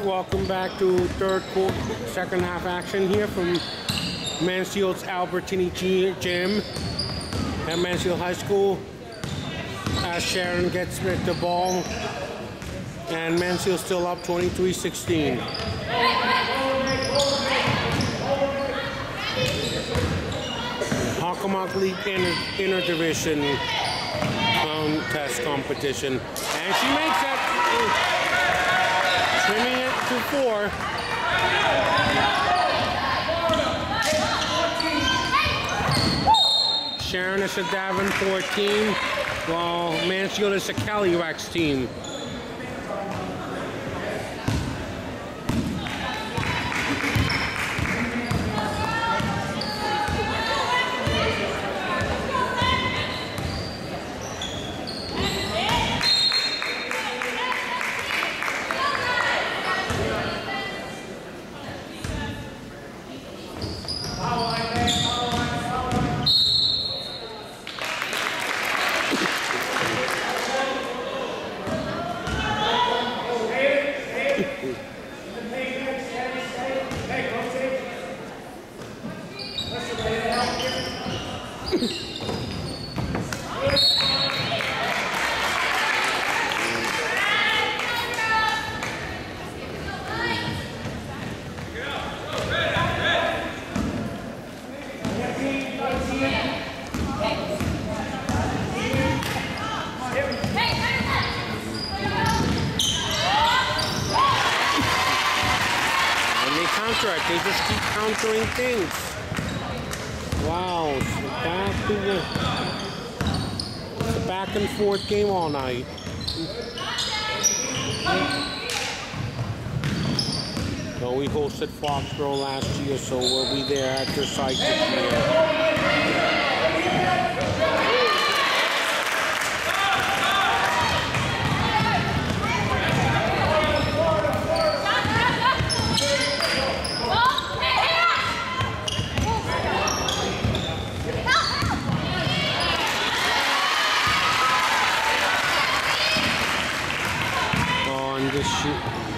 right, welcome back to third quarter, second half action here from Mansfield's Albertini Gym at Mansfield High School. As Sharon gets the ball, and Mansfield's still up 23-16. Hockomock League inter, inter division contest um, competition, and she makes it, trimming to four. Sharon is a Davenport team, while Mansfield is a Kelley-Rex team. They just keep countering things. Wow, back to the, it's a back and forth game all night. So we hosted Foxborough last year, so we'll be there at their site this year. This shit.